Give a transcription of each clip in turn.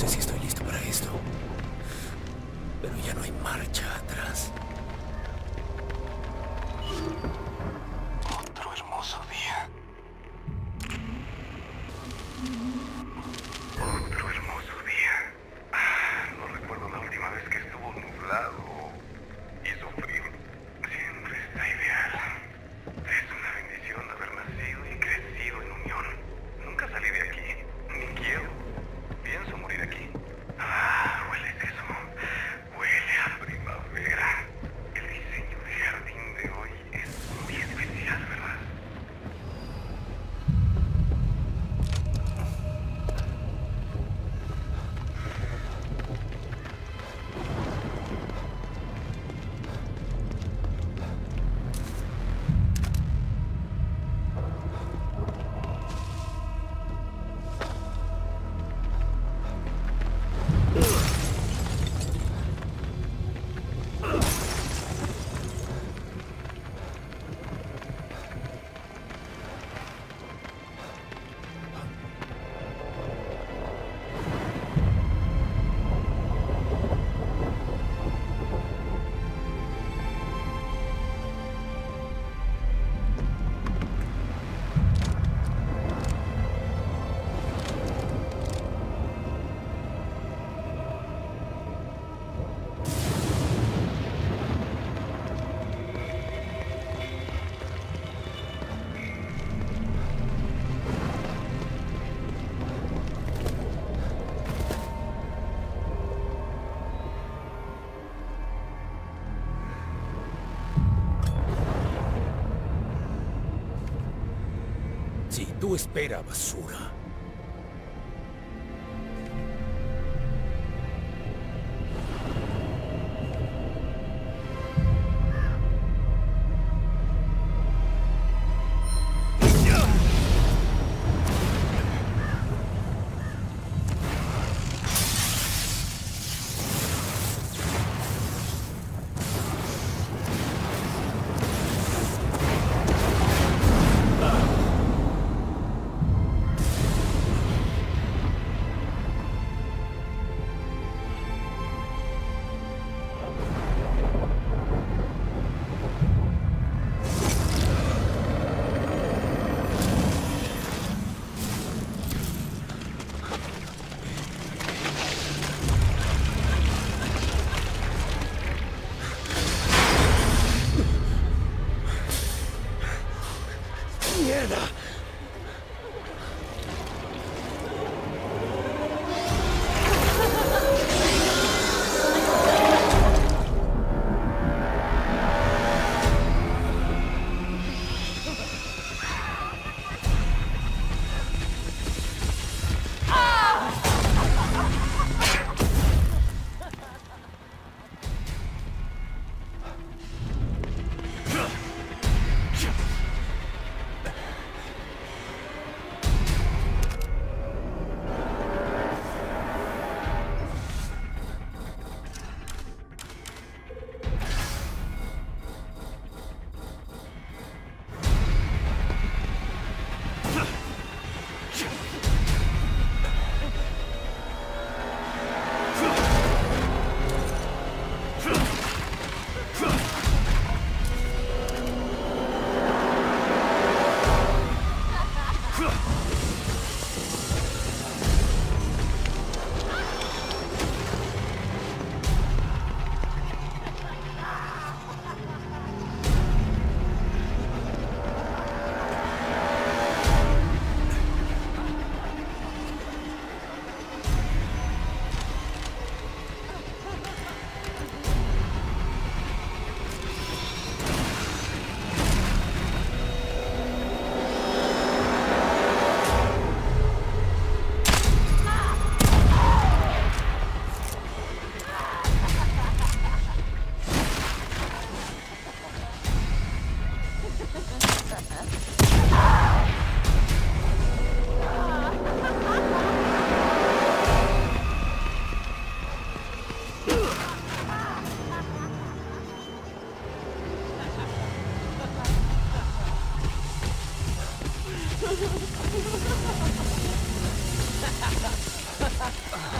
No sé si estoy listo para esto. Pero ya no hay marcha tú espera, basura. Ugh.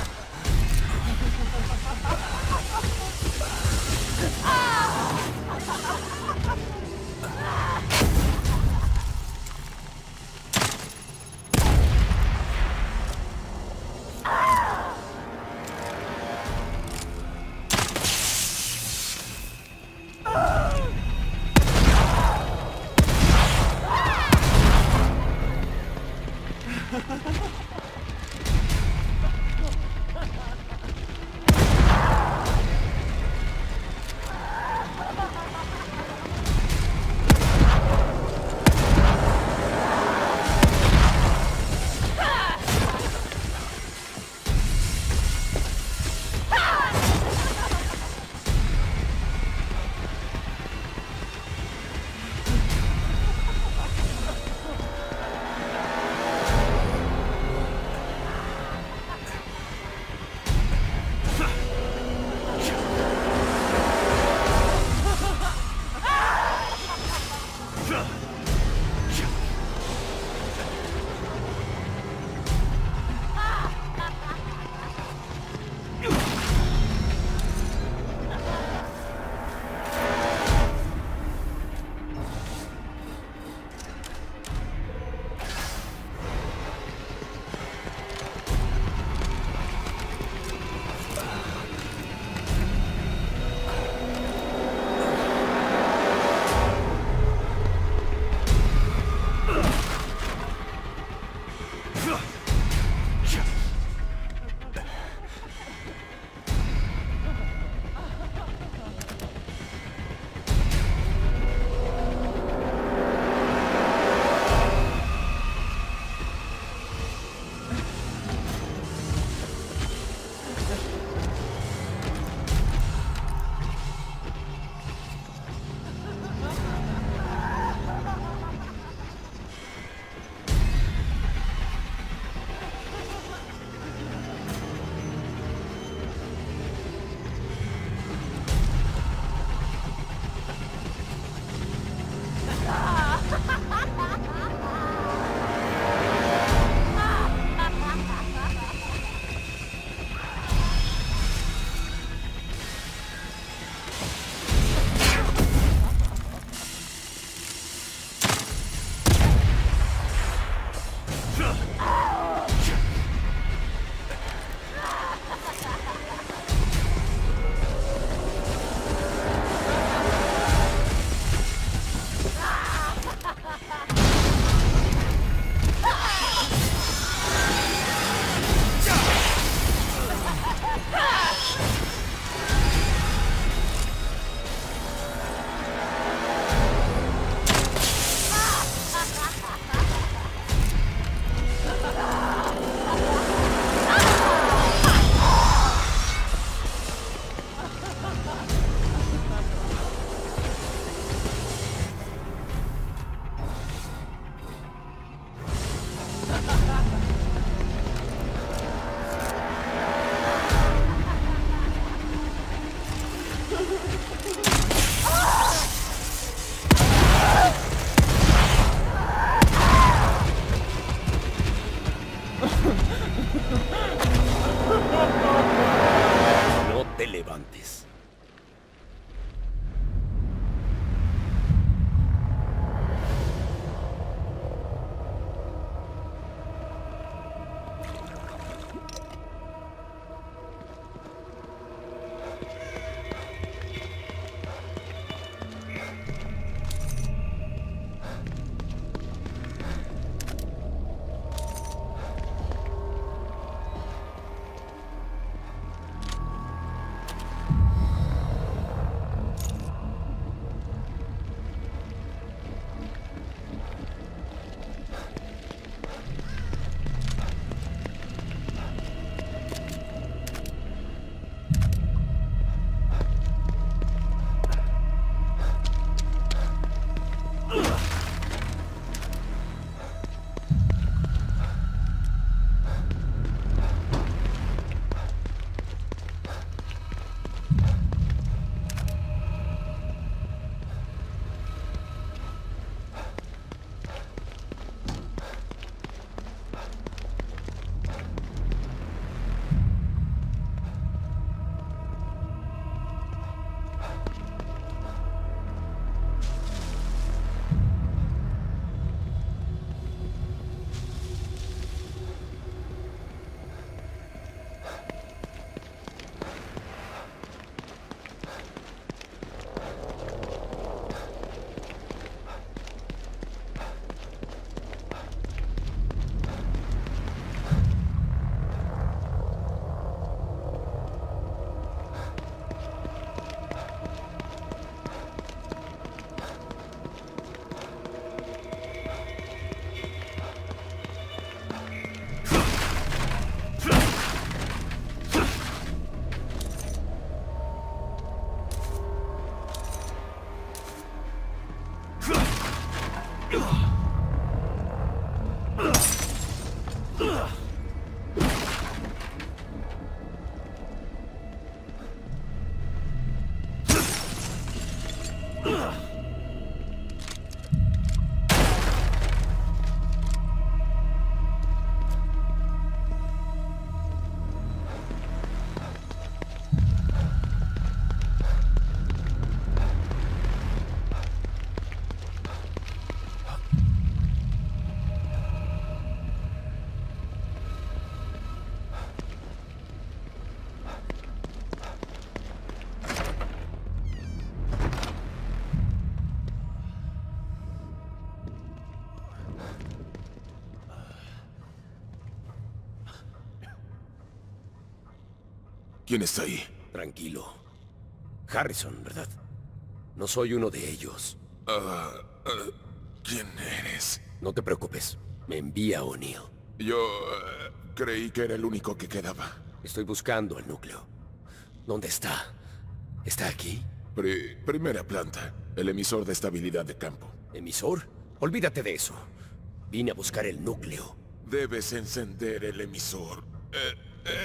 ¿Quién está ahí? Tranquilo. Harrison, ¿verdad? No soy uno de ellos. Ah, ¿Quién eres? No te preocupes. Me envía O'Neill. Yo eh, creí que era el único que quedaba. Estoy buscando el núcleo. ¿Dónde está? ¿Está aquí? Pri- primera planta. El emisor de estabilidad de campo. ¿Emisor? Olvídate de eso. Vine a buscar el núcleo. Debes encender el emisor. Eh,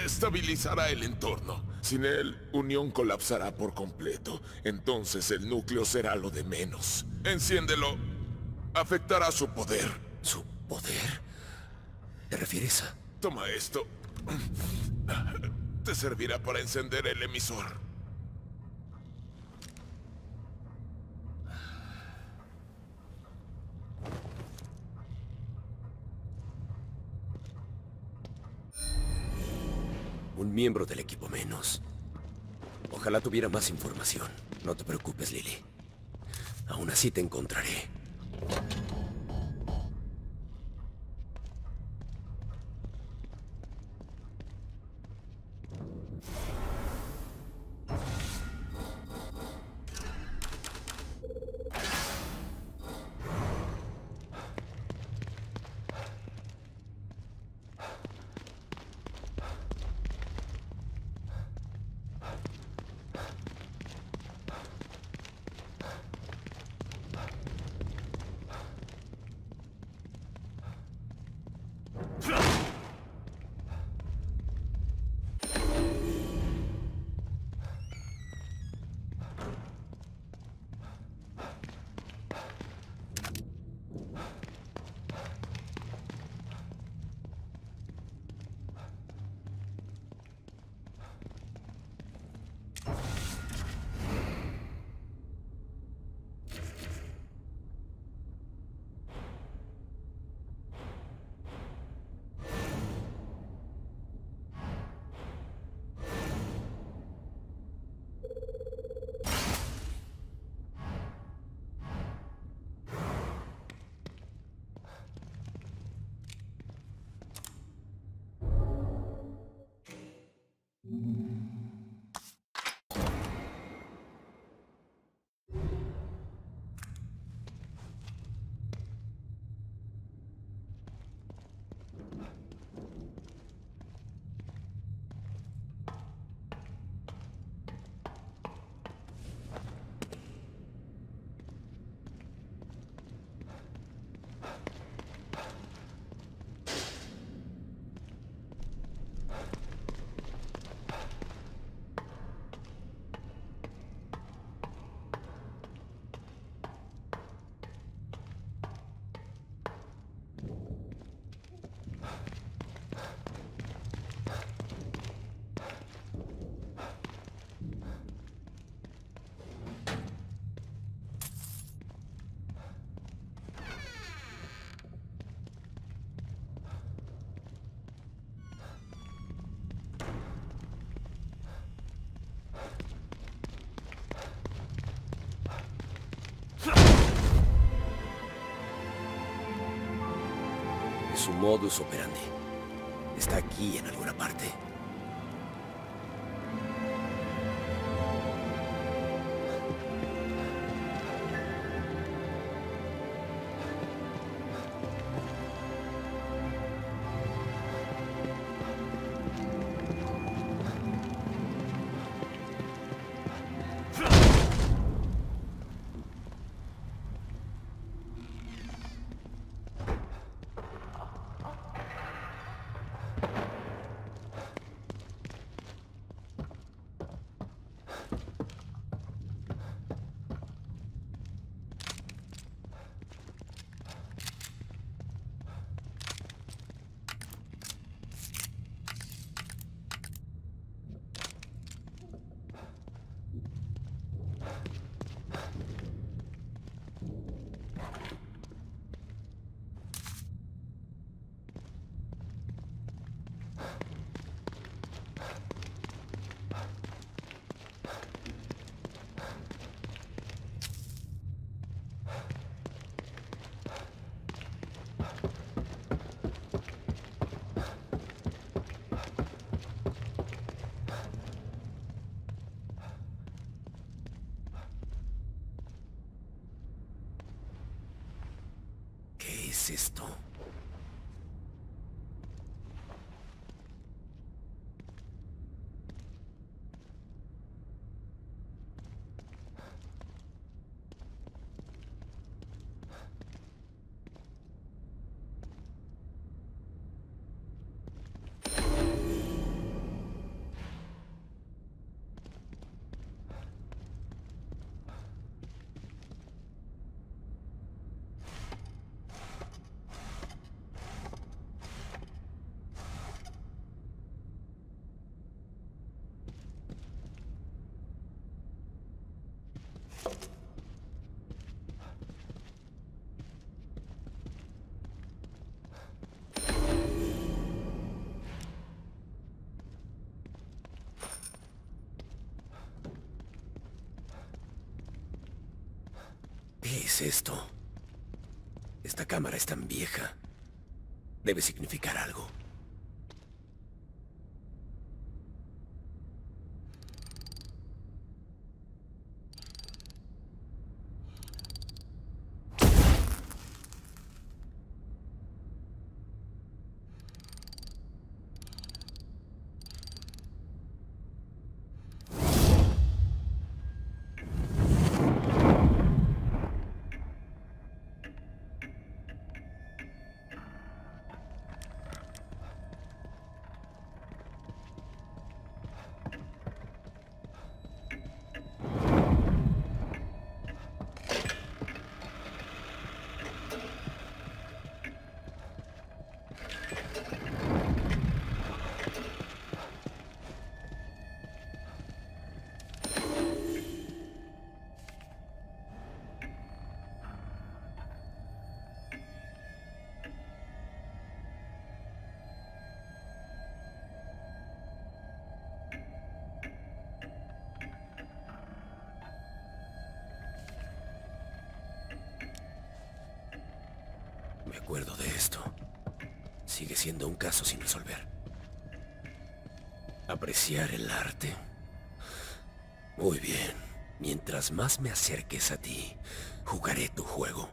estabilizará el entorno. Sin él, Unión colapsará por completo. Entonces el núcleo será lo de menos. Enciéndelo. Afectará su poder. ¿Su poder? ¿Te refieres a...? Toma esto. Te servirá para encender el emisor. Un miembro del equipo menos. Ojalá tuviera más información. No te preocupes, Lily. Aún así te encontraré. Su modus operandi. Está aquí en alguna parte. system. Es esto? Esta cámara es tan vieja. Debe significar algo. Acuerdo de esto. Sigue siendo un caso sin resolver. Apreciar el arte. Muy bien. Mientras más me acerques a ti, jugaré tu juego.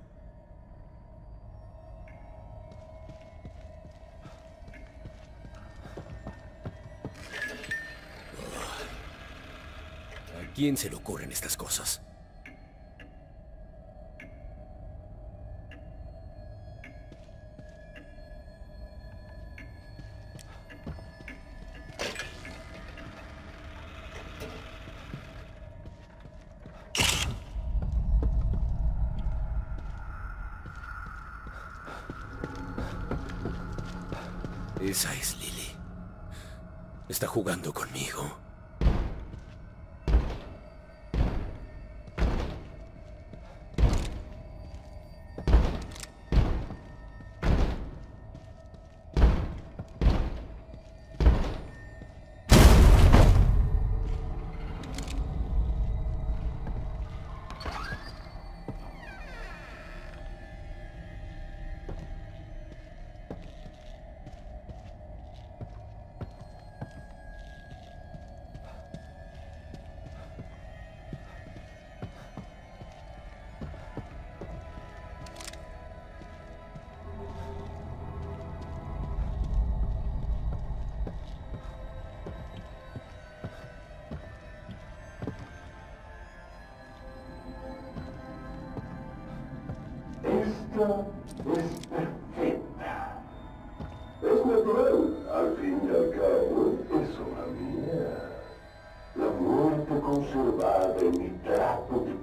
¿A quién se le ocurren estas cosas? Esta es perfecta. Es natural, al fin y al cabo, es una mía. La muerte conservada en mi trapo de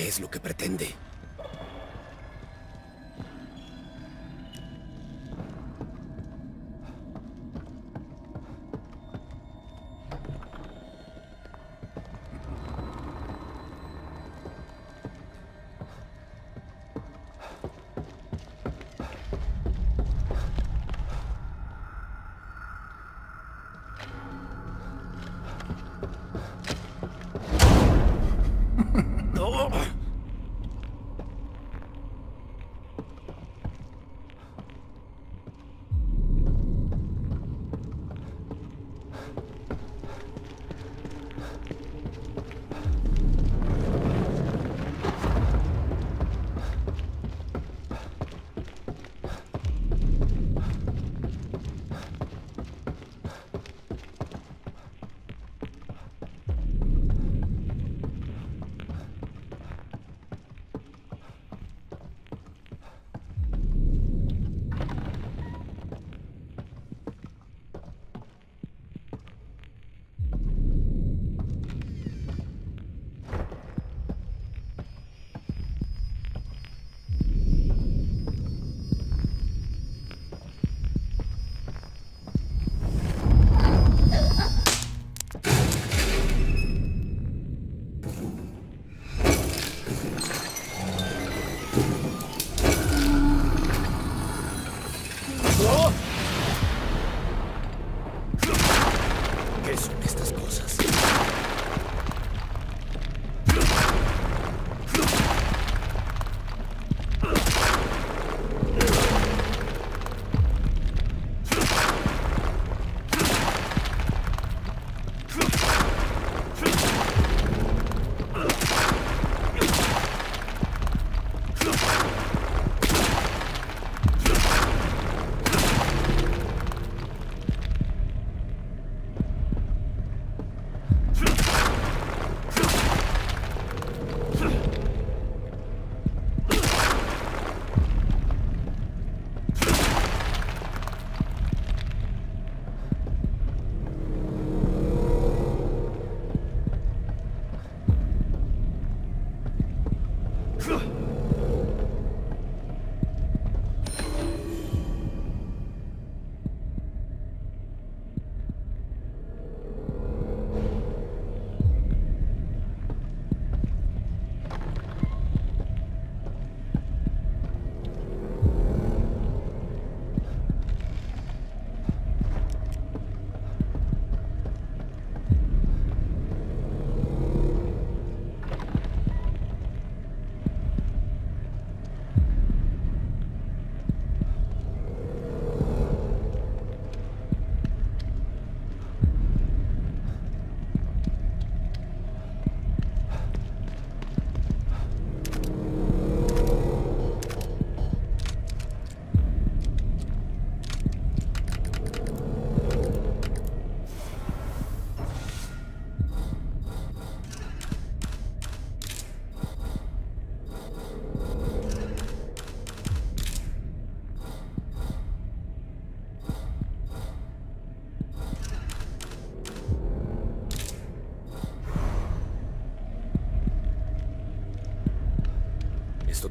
qué es lo que pretende?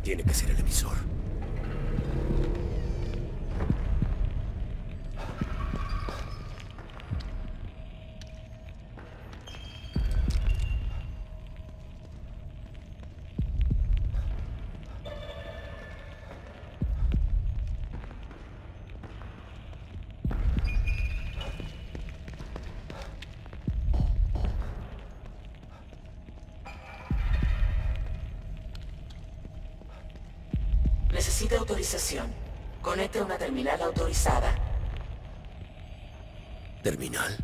Tiene que ser el emisor. Necesita autorización. Conecte a una terminal autorizada. ¿Terminal?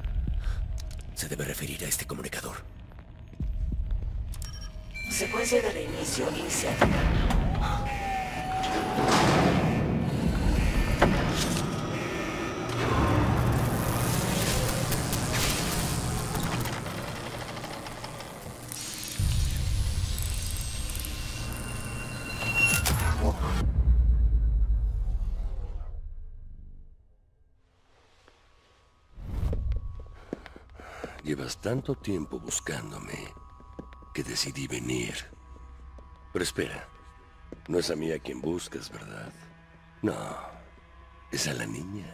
Se debe referir a este comunicador. Secuencia de reinicio iniciada. Tanto tiempo buscándome. que decidí venir. Pero espera, no es a mí a quien buscas, ¿verdad? No, es a la niña.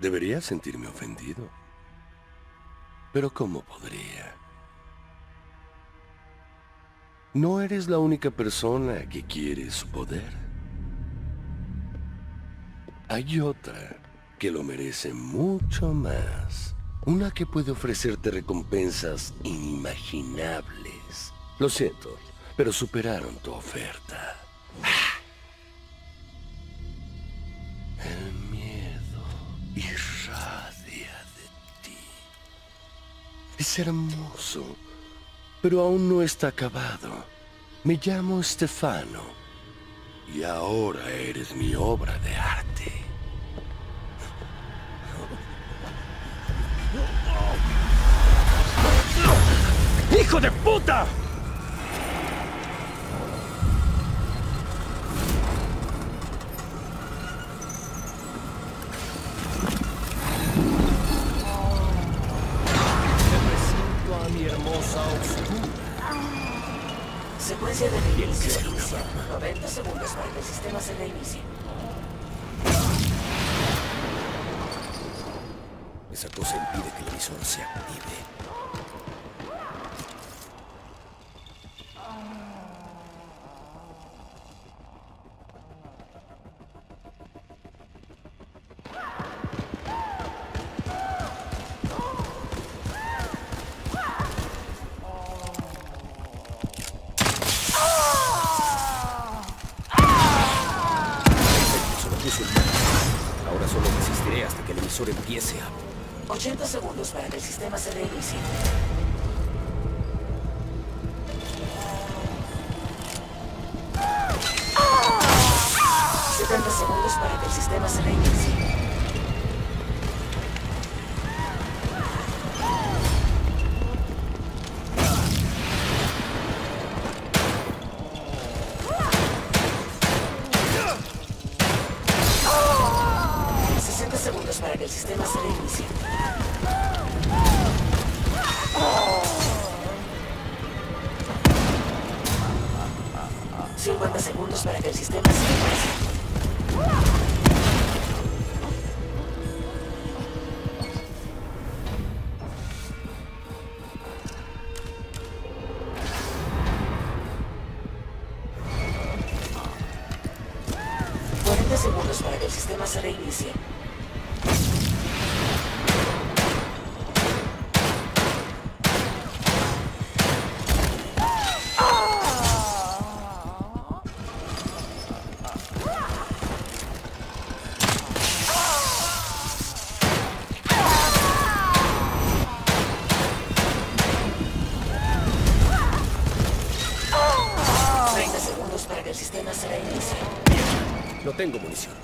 Debería sentirme ofendido. Pero ¿cómo podría? No eres la única persona que quiere su poder. Hay otra que lo merece mucho más. Una que puede ofrecerte recompensas inimaginables. Lo siento, pero superaron tu oferta. El miedo irradia de ti. Es hermoso, pero aún no está acabado. Me llamo Stefano y ahora eres mi obra de arte. ¡Hijo de puta! Te presento a mi hermosa oscura. Secuencia de reinicio inicial. 90 segundos para que el sistema se reinicie. Esa cosa impide que el emisor se active. Ahora solo resistiré hasta que el emisor empiece a... 80 segundos para que el sistema se reinicie. Tengo munición.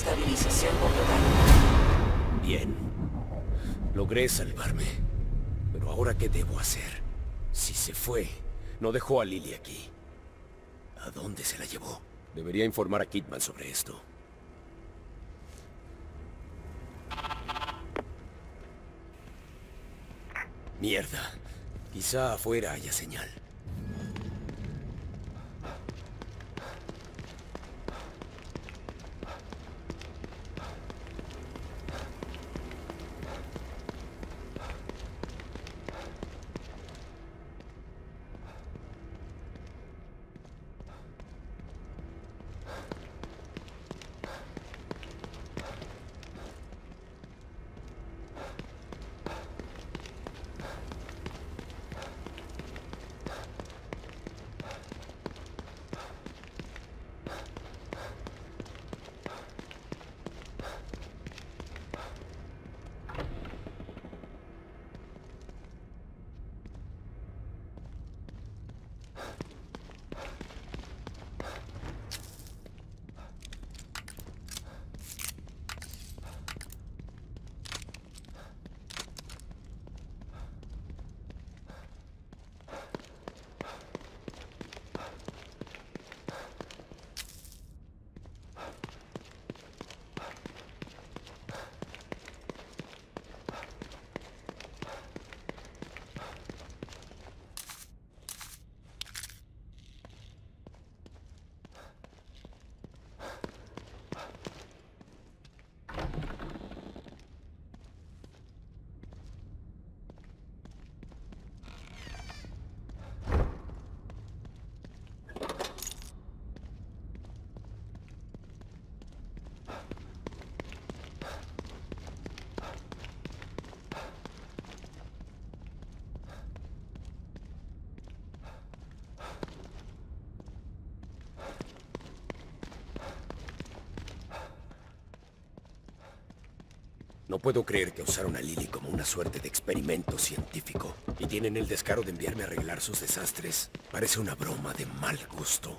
Estabilización completado. Bien. Logré salvarme. Pero ahora, ¿qué debo hacer? Si se fue, no dejó a Lily aquí. ¿A dónde se la llevó? Debería informar a Kidman sobre esto. Mierda. Quizá afuera haya señal. No puedo creer que usaron a Lily como una suerte de experimento científico. Y tienen el descaro de enviarme a arreglar sus desastres. Parece una broma de mal gusto.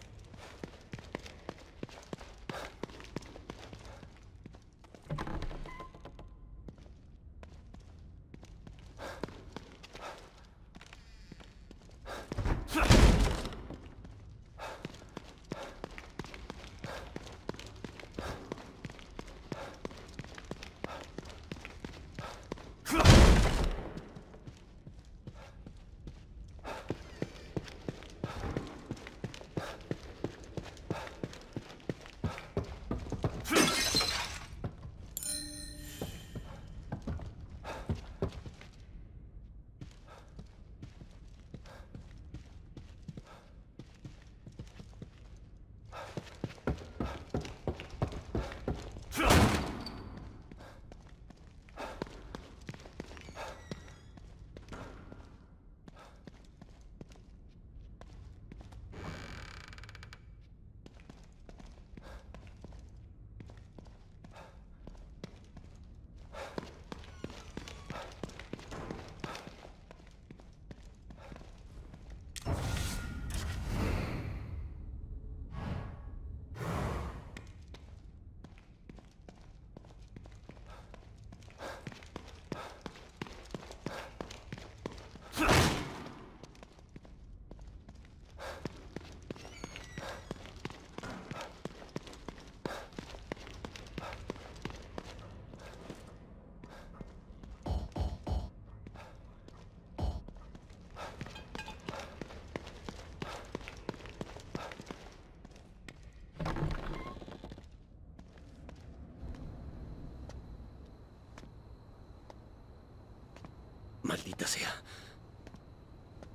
Maldita sea.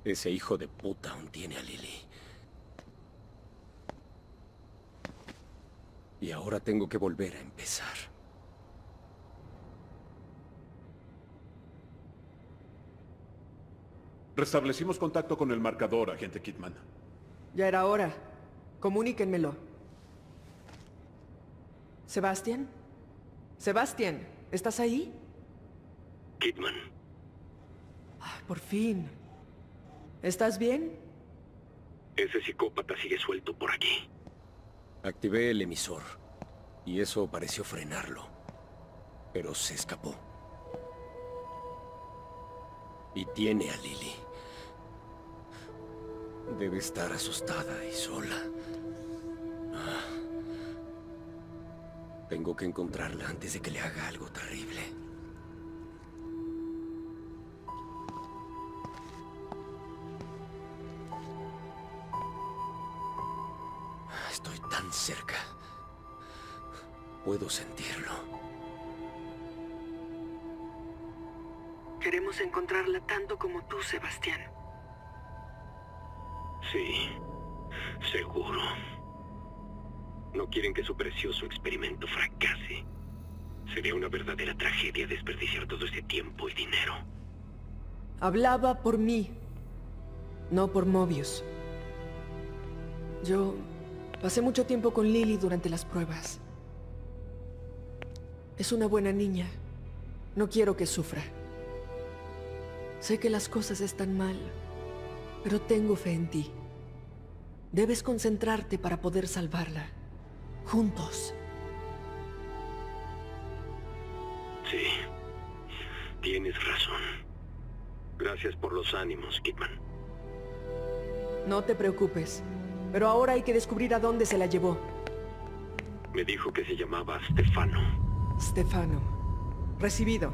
Ese hijo de puta aún tiene a Lily. Y ahora tengo que volver a empezar. Restablecimos contacto con el marcador, agente Kidman. Ya era hora. Comuníquenmelo. ¿Sebastián? Sebastián, ¿estás ahí? Kidman. Ah, por fin. ¿Estás bien? Ese psicópata sigue suelto por aquí. Activé el emisor. Y eso pareció frenarlo. Pero se escapó. Y tiene a Lily. Debe estar asustada y sola. Ah. Tengo que encontrarla antes de que le haga algo terrible. Puedo sentirlo. Queremos encontrarla tanto como tú, Sebastián. Sí, seguro. No quieren que su precioso experimento fracase. Sería una verdadera tragedia desperdiciar todo este tiempo y dinero. Hablaba por mí, no por Mobius. Yo pasé mucho tiempo con Lily durante las pruebas. Es una buena niña. No quiero que sufra. Sé que las cosas están mal, pero tengo fe en ti. Debes concentrarte para poder salvarla. Juntos. Sí, tienes razón. Gracias por los ánimos, Kidman. No te preocupes, pero ahora hay que descubrir a dónde se la llevó. Me dijo que se llamaba Stefano. Stefano. Recibido.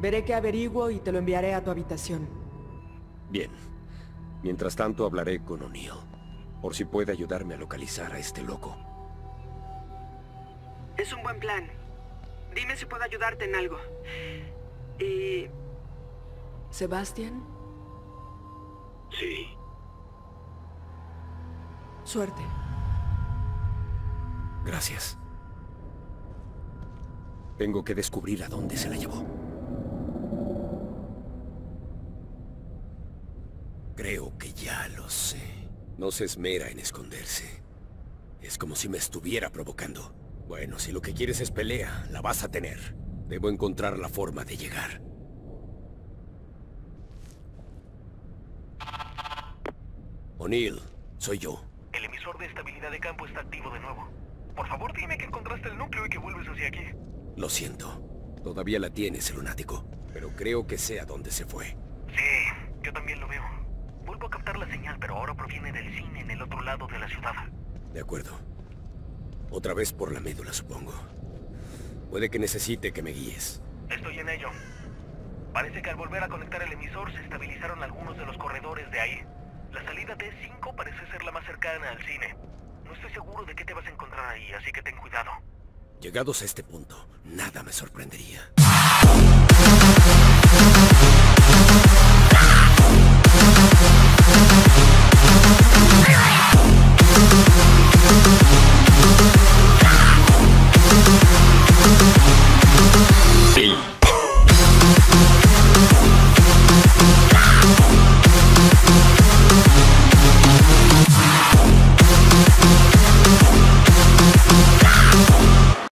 Veré qué averiguo y te lo enviaré a tu habitación. Bien. Mientras tanto hablaré con O'Neill, por si puede ayudarme a localizar a este loco. Es un buen plan. Dime si puedo ayudarte en algo. Y... ¿Sebastián? Sí. Suerte. Gracias. Tengo que descubrir a dónde se la llevó. Creo que ya lo sé. No se esmera en esconderse. Es como si me estuviera provocando. Bueno, si lo que quieres es pelea, la vas a tener. Debo encontrar la forma de llegar. O'Neill, soy yo. El emisor de estabilidad de campo está activo de nuevo. Por favor, dime que encontraste el núcleo y que vuelves hacia aquí. Lo siento. Todavía la tienes, el lunático. Pero creo que sé a dónde se fue. Sí, yo también lo veo. Vuelvo a captar la señal, pero ahora proviene del cine en el otro lado de la ciudad. De acuerdo. Otra vez por la médula, supongo. Puede que necesite que me guíes. Estoy en ello. Parece que al volver a conectar el emisor se estabilizaron algunos de los corredores de ahí. La salida T5 parece ser la más cercana al cine. No estoy seguro de qué te vas a encontrar ahí, así que ten cuidado. Llegados a este punto, nada me sorprendería.